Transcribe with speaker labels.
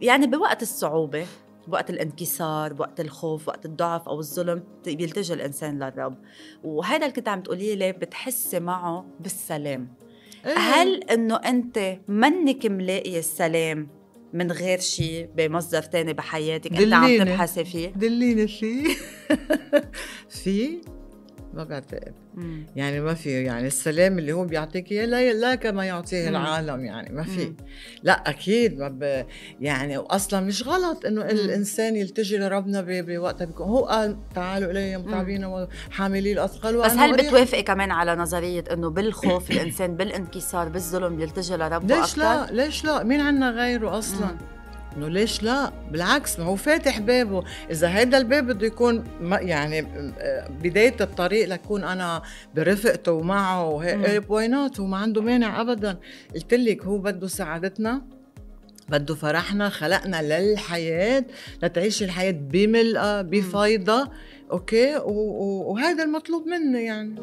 Speaker 1: يعني بوقت الصعوبة بوقت الانكسار بوقت الخوف وقت الضعف أو الظلم بيلتجئ الإنسان للرب. وهذا اللي كنت عم تقولي لي بتحسي معه بالسلام. إيه. هل إنه أنت منك ملاقيه السلام من غير شيء بمصدر تاني بحياتك؟ أنت عم تبحثي فيه؟
Speaker 2: دليني فيه في ما بعتقد. يعني ما في يعني السلام اللي هو بيعطيك إياه لا, لا كما يعطيه مم. العالم يعني ما في. لا أكيد ما ب يعني أصلا مش غلط إنه الإنسان يلتجي لربنا بوقتها بيكون هو قال تعالوا الي متعبين وحاملي الأثقال
Speaker 1: بس هل بتوافقي كمان على نظرية إنه بالخوف الإنسان بالانكسار بالظلم بيلتجي لربه
Speaker 2: ليش أكثر؟ لا ليش لا؟ مين عنا غيره أصلا؟ مم. إنه ليش لا؟ بالعكس ما هو فاتح بابه. إذا هيدا الباب بده يكون يعني بداية الطريق لكون أنا برفقته ومعه why not هو ما عنده مانع ابدا. قلت لك هو بده سعادتنا بده فرحنا خلقنا للحياة لتعيش الحياة بملئها بفيضها okay؟ وهذا المطلوب منه يعني.